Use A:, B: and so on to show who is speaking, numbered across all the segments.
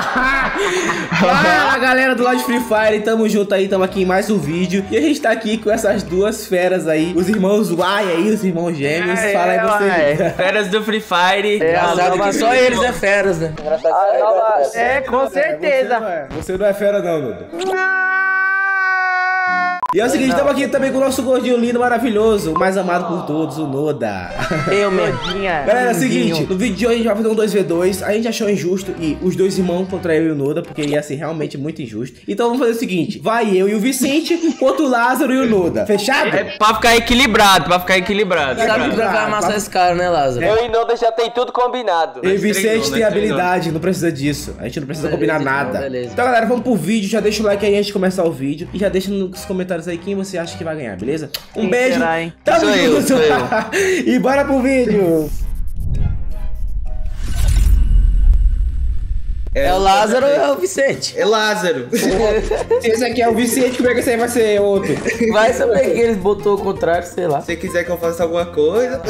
A: Fala galera do Lodge Free Fire, tamo junto aí, tamo aqui em mais um vídeo E a gente tá aqui com essas duas feras aí Os irmãos Uai aí, os irmãos gêmeos
B: É,
A: Fala aí você
B: ué. Feras do Free Fire.
C: É,
B: nova-
C: que só eles é feras, né?
B: É, com certeza.
A: Você não é, você não é fera não, Dudu E é o seguinte, estamos aqui também com o nosso gordinho lindo, maravilhoso O mais amado por todos, o Noda
C: Eu mesmo.
B: Todinha.
A: Galera, é o seguinte, no vídeo de hoje a gente vai fazer um 2v2 A gente achou injusto e os dois irmãos contra eu e o Noda Porque ia ser realmente muito injusto Então vamos fazer o seguinte, vai eu e o Vicente contra o Lázaro e o Noda Fechado?
B: É pra ficar equilibrado, pra ficar equilibrado.
C: Sabe que vai amassar esse cara, né, Lázaro?
D: Eu e Noda já tem tudo combinado.
A: Eu e
B: Nós
A: Vicente
B: treinou,
A: tem habilidade, não precisa disso. A gente não precisa
C: Beleza,
A: combinar
C: então,
A: nada. Então, galera, vamos pro vídeo. Já deixa o like aí antes de começar o vídeo. E já deixa nos comentários aí quem você acha que vai ganhar, beleza? Um
B: Quem
A: beijo.
B: será, hein?
A: Tamo
B: Sou eu,
A: junto.
B: sou
A: e bora pro vídeo.
C: É o Lázaro ou é o Vicente?
E: É Lázaro.
A: Se esse aqui é o Vicente, como é que esse aí vai ser outro?
C: Vai saber que eles botou o contrário, sei lá.
E: Se você quiser que eu faça alguma coisa.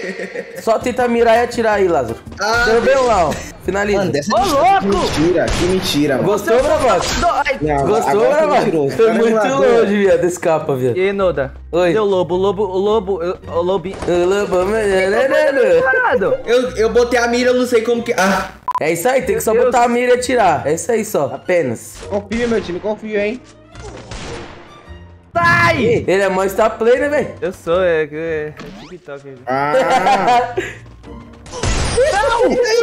C: Só tenta mirar e atirar aí, Lázaro.
E: Ah.
C: Derrubei um lá, ó. Finaliza.
A: Mano, dessa
B: Ô,
A: que
B: louco!
A: mentira, que mentira, mano.
C: Gostou?
A: Não,
C: Gostou, Bravox?
A: mentiroso.
C: Foi muito longe, viado, esse capa, viado.
B: E aí, Noda?
C: Oi.
B: Seu lobo, o lobo, o lobo, o lobo. Parado.
E: Eu, eu botei a mira, eu não sei como que. Ah!
C: É isso aí, tem que só botar a mira e atirar. É isso aí só, apenas.
A: Confia, meu time, confia, hein?
B: Sai!
C: Ele é mó star play, né, velho?
B: Eu sou, é, é, é TikTok.
A: Ah,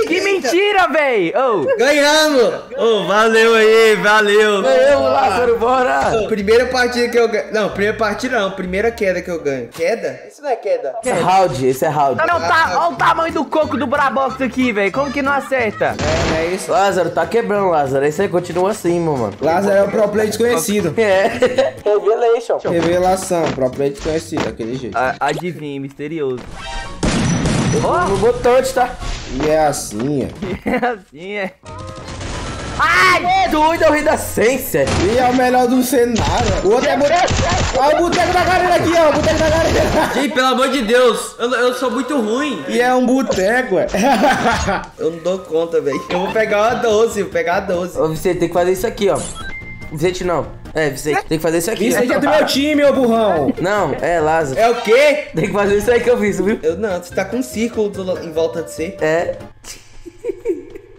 B: Que mentira, véi! Oh,
E: Ganhamos!
B: oh, valeu aí, valeu!
C: Ganhamos, Lázaro, bora!
E: Primeira partida que eu ganho. Não, primeira partida não, primeira queda que eu ganho. Queda? Isso não é queda.
C: Esse é round, esse é round.
B: Tá, não, tá, olha o tamanho do coco do Brabox aqui, velho. Como que não acerta?
A: é, é isso.
C: Lázaro, tá quebrando, Lázaro. Esse aí continua assim, meu mano.
A: Lázaro é o pro play desconhecido.
C: É. Revelation.
A: Revelação, pro play desconhecido, daquele jeito.
B: A, adivinha, misterioso.
C: No botante, tá?
A: E é assim, é.
B: É assim, é.
C: Ai, doido, eu ri da ciência.
A: E é o melhor do cenário. O outro é boteco. Olha o boteco da galera aqui, ó. O boteco da galera.
E: Gente, pelo amor de Deus, eu, eu sou muito ruim.
A: E é um boteco, ué.
E: Eu não dou conta, velho. Eu vou pegar uma 12, vou pegar a 12.
C: Ô, Vicente, tem que fazer isso aqui, ó. Vicente não. É, Vicente, tem que fazer isso aqui.
A: Isso
C: ó.
A: aí é do meu time, ô burrão.
C: Não, é, Lázaro.
E: É o quê?
C: Tem que fazer isso aí que eu fiz, viu?
E: Eu, não, você tá com um círculo do- em volta de você.
C: É.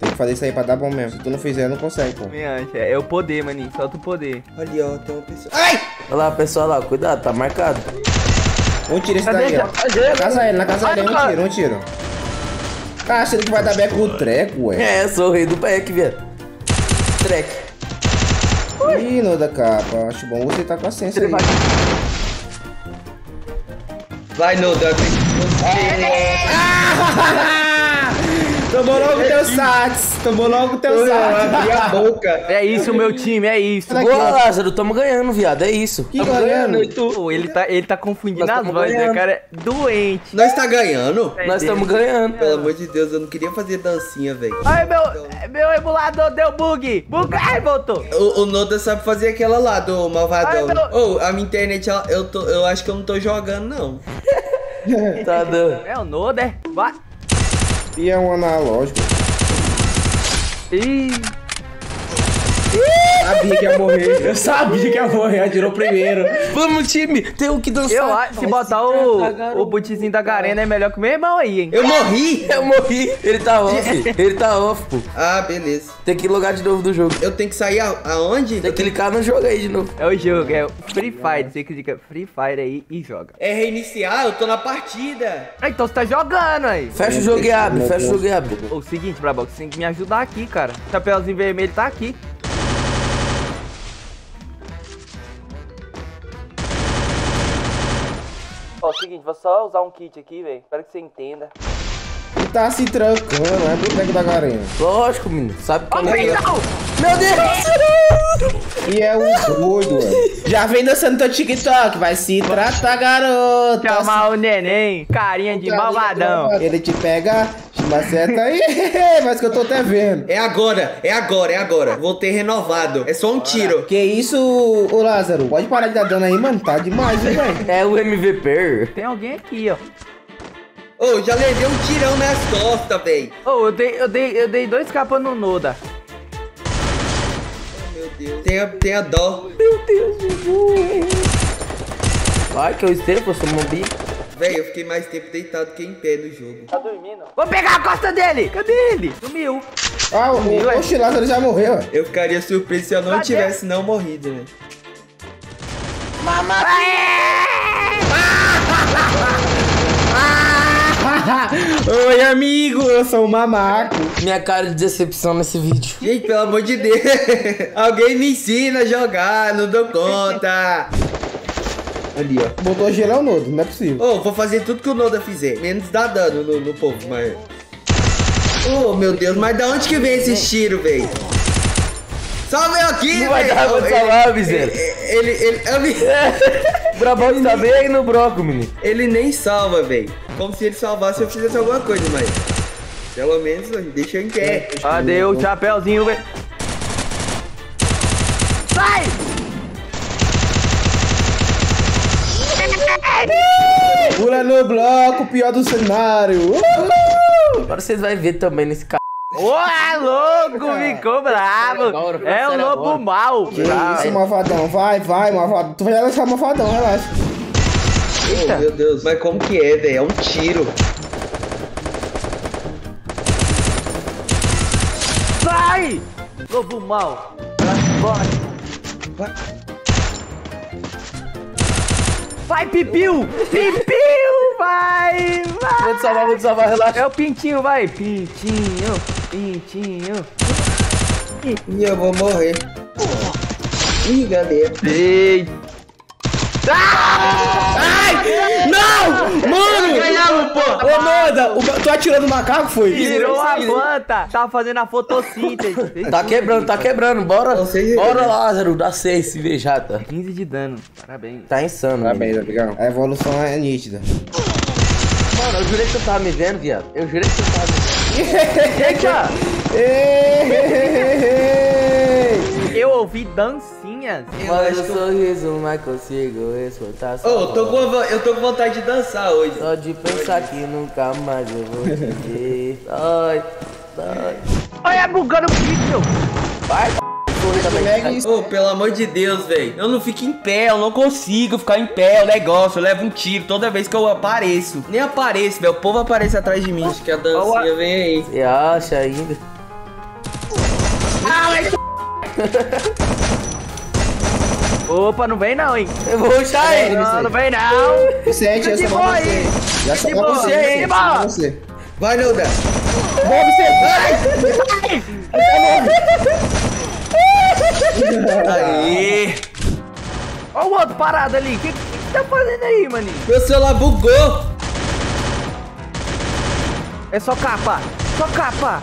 A: Tem que fazer isso aí pra dar bom mesmo. Se tu não fizer, não consegue, pô.
B: Me acha. É o poder, maninho. Solta o poder.
E: Olha, ó, tem uma pessoa. Ai!
C: Olha lá, pessoal lá, cuidado, tá marcado.
A: Um tiro esse daí, ó. Na casa ele, na casa ele, um tiro, um tiro. Tá achando que vai dar back com o treco, ué?
C: É, sou o rei do pack, viado.
A: Ih, não da capa. Acho bom você tá com a ciência aí.
E: Vai, Noda, eu acredito em você.
A: Tomou logo teu sats. Tomou logo teu
E: Eu
A: sats.
E: abri a boca.
B: É isso, meu time, é isso.
C: Boa. Lázaro, tamo ganhando, viado, é isso.
A: Que ganhando?
C: e tu?
B: Pô, ele tá, ele tá confundindo as
C: tamo
B: vozes, né?
C: ganhando.
B: O cara é doente.
E: Nós tá ganhando?
C: Nós estamos ganhando.
E: Pelo amor de Deus, eu não queria fazer dancinha, velho.
B: Ai, meu, meu emulador deu bug. Bug, ai, voltou.
E: O, o Noda sabe fazer aquela lá do malvadão.
B: Ai, meu-
E: Ô, a minha internet, eu, tô, eu acho que eu não tô jogando, não.
C: Tá dando.
B: É o Noder. Vai.
A: E é um analógico.
B: Ih.
A: Sabia que ia morrer. Eu sabia que ia morrer. Atirou primeiro.
C: Vamos, time, tem o que dançar.
B: Eu acho que botar o, o bootzinho da Garena é melhor que o meu irmão aí, hein?
E: Eu morri!
C: Eu morri. Ele tá off. Ele tá off, pô.
E: Ah, beleza.
C: Tem que logar de novo do jogo.
E: Eu tenho que sair a- aonde?
C: Tem que clicar no jogo aí de novo.
B: É o jogo, é o Free Fire. Você clica Free Fire aí e joga.
E: É reiniciar, eu tô na partida.
B: Ah, então você tá jogando aí.
C: Fecha o jogo e abre, fecha o jogo e abre.
B: O seguinte, Brabox, você tem que me ajudar aqui, cara. O chapéuzinho vermelho tá aqui. Seguinte, vou só usar um kit aqui, velho. Espero que você entenda.
A: E tá se trancando, é boteco da garinha.
C: Lógico, menino. Sabe como é que é? Meu Deus!
A: E é um doido. Já vem dançando teu TikTok. Vai se tratar, garoto.
B: Chamar o neném, carinha de malvadão.
A: Ele te pega, maceta aí. Mas que eu tô até vendo.
E: É agora, é agora, é agora. Voltei renovado. É só um tiro.
A: Que isso, ô Lázaro? Pode parar de dar dano aí, mano. Tá demais, hein, velho?
C: É o MVP.
B: Tem alguém aqui, ó.
E: Ô, já levei um tirão nas costas, véi.
B: Ô, eu dei, eu dei, eu dei dois capas no Noda.
E: Deus. Tenha, tenha dó.
C: Vai que eu esteja, pô, sou mobi.
E: Véi, eu fiquei mais tempo deitado que em pé no jogo.
B: Vou pegar a costa dele. Cadê ele? Sumiu.
A: Ah, o, o, o Lázaro já morreu, ó.
E: Eu ficaria surpreso se eu não
B: Cadê?
E: tivesse não morrido, né?
A: Oi, amigo, eu sou o Mamaco.
C: Minha cara de decepção nesse vídeo.
E: Gente, pelo amor de Deus. Alguém me ensina a jogar, não dou conta. Ali, ó.
A: Botou o Nodo, não é possível.
E: Ô, vou fazer tudo que o Noda fizer. Menos dar dano no, no povo, mas... Oh, meu Deus, mas da onde que vem esse tiro, velho? Salve eu aqui,
C: Não vai dar pra
E: Ô, ele-
C: salvar, miséria.
E: Ele, ele, ele,
C: O Brabão tá bem no broco, menino.
E: ele nem salva, velho. Como se ele salvasse eu fizesse alguma coisa, mas... Pelo menos deixa eu em pé.
B: Cadê o chapéuzinho, velho?
A: Pula no bloco, pior do cenário. Uhul!
C: Agora vocês vão ver também nesse cara.
B: Ô, é louco, ficou bravo.
C: Agora,
B: É o lobo
C: agora.
B: mal.
A: Que isso, malvadão. Vai, vai, malvadão. Tu vai lançar malvadão, relaxa.
E: Oh, meu Deus. Mas como que é, velho? É um tiro.
B: Sai! Lobo mal. Vai. Vai, Pipiu! Pipiu! Vai! Vai!
C: Vou te salvar, vou te salvar, relaxa.
B: É o Pintinho, vai! Pintinho! Pintinho!
E: Ih, eu vou morrer. Ih, galera.
B: Eita!
A: Não! Mano! Ganhamos, pô! Ô, Noda, o- tu atirou no macaco, foi?
B: Tirou a planta! Tava fazendo a fotossíntese.
C: Tá quebrando, tá quebrando. Bora, bora Lázaro, dá 6 se beijar, tá?
B: 15 de dano. Parabéns.
C: Tá insano,
A: Parabéns, amigão. A evolução é nítida.
C: Mano, eu jurei que tu tava me vendo, viado. Eu jurei que tu tava me vendo.
B: Eita!
A: Ei!
B: Eu ouvi dancinhas.
E: Eu
C: Olha o
E: eu...
C: sorriso, mas consigo exportar
E: Ô, eu tô, com, vo- eu tô com vontade de dançar hoje.
C: Só de pensar que nunca mais eu vou te ver. Ai, ai.
B: Olha, bugando o pixel.
C: Vai, também.
E: Ô, pelo amor de Deus, velho. Eu não fico em pé, eu não consigo ficar em pé, o negócio. Eu levo um tiro toda vez que eu apareço. Nem apareço, velho. O povo aparece atrás de mim. Acho que a dancinha vem aí.
C: Você acha ainda?
B: Opa, não vem não, hein?
C: Eu vou puxar ele.
B: Não, não vem não.
A: Vicente,
B: De
A: sou
B: boa
A: você.
B: aí.
A: Já
B: De
A: sou
B: boa,
A: você, você.
E: Vai, Nilda.
A: Boa, Vicente!
E: Aê.
B: Olha o outro parado ali. O que, que que tá fazendo aí, maninho?
E: Meu celular bugou.
B: É só capa. Só capa.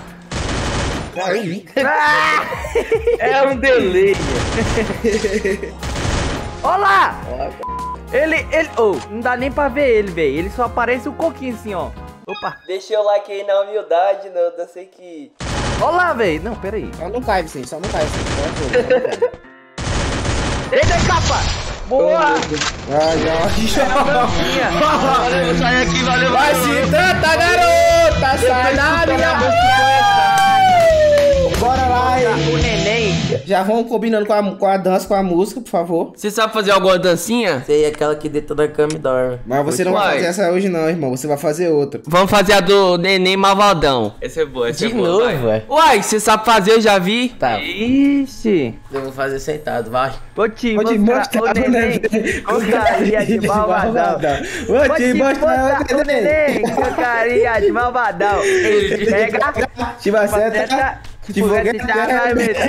C: É um delay.
B: Olha lá. Ele, ele... Oh, não dá nem pra ver ele, velho. Ele só aparece o coquinho assim, ó. Opa.
E: Deixa o like aí na humildade, Nilda. Eu sei que...
B: Olha lá, velho. Não, pera aí.
A: Só não cai, Vicente, só não cai, Vicente.
B: Eita, capa. Boa.
A: Ai.
B: Minha.
C: Valeu, sai aqui, valeu,
A: Vai se trata, garota! Sai da minha... Bora lá, hein?
B: O neném.
A: Já vamos combinando com a, com a dança, com a música, por favor.
E: Você sabe fazer alguma dancinha?
C: Sei, aquela que deita da cama e dorme.
A: Mas você não vai
E: Vai.
A: fazer essa hoje não, irmão. Você vai fazer outra.
E: Vamos fazer a do Neném Malvadão. Essa é boa, essa
C: De novo, velho.
E: Uai, você sabe fazer, eu já vi.
C: Tá,
B: Ixi.
C: eu vou fazer sentado, vai.
B: Vou te
A: Vou
B: mostrar
A: mostrar
B: o neném. Com carinha de malvadão.
A: Vou te mostrar
B: o
A: o neném.
B: carinha de malvadão. Ele pega.
A: Te vai ser
B: Meter.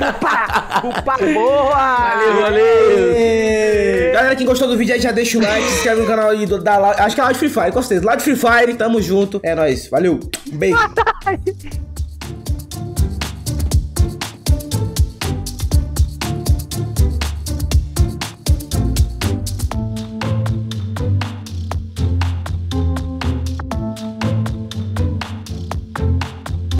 B: Upa! Upa, boa!
C: Valeu, valeu.
A: Galera, quem gostou do vídeo aí já deixa o like, se inscreve no canal aí do, da. Acho que é Loud Free Fire, com certeza. Loud Free Fire, tamo junto. É nóis, valeu. Um beijo.